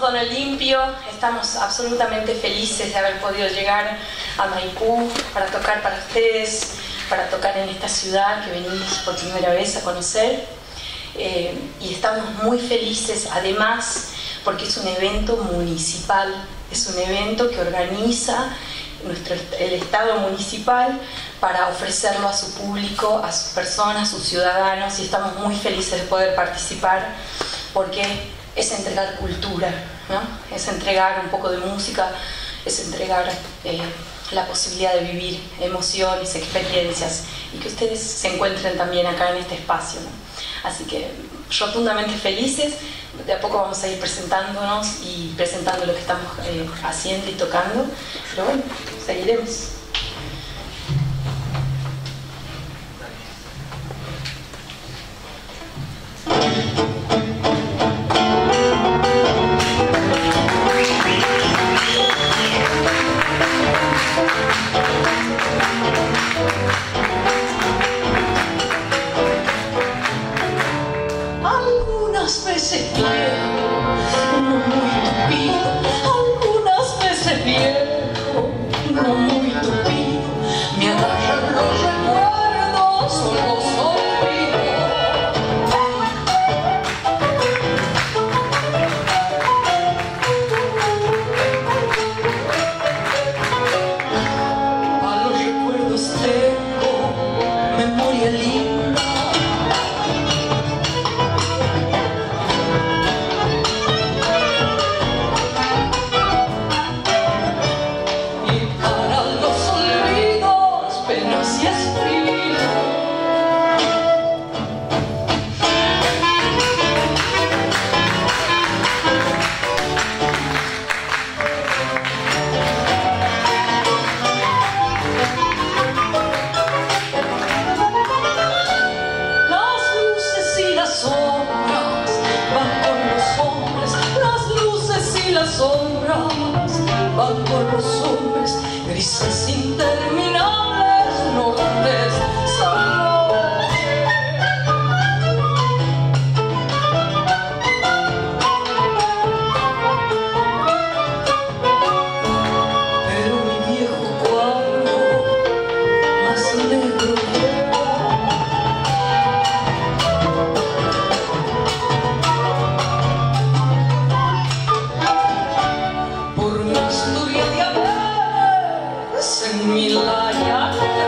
Somos Don Olimpio, estamos absolutamente felices de haber podido llegar a Maipú para tocar para ustedes, para tocar en esta ciudad que venimos por primera vez a conocer. Eh, y estamos muy felices además porque es un evento municipal, es un evento que organiza nuestro, el Estado municipal para ofrecerlo a su público, a sus personas, a sus ciudadanos y estamos muy felices de poder participar porque es entregar cultura, ¿no? es entregar un poco de música, es entregar eh, la posibilidad de vivir emociones, experiencias y que ustedes se encuentren también acá en este espacio. Así que rotundamente felices, de a poco vamos a ir presentándonos y presentando lo que estamos eh, haciendo y tocando, pero bueno, seguiremos. Con los hombres, grises interminables, Send me la